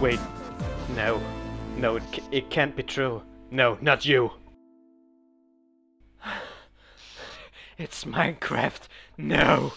Wait, no. No, it, it can't be true. No, not you. It's Minecraft. No.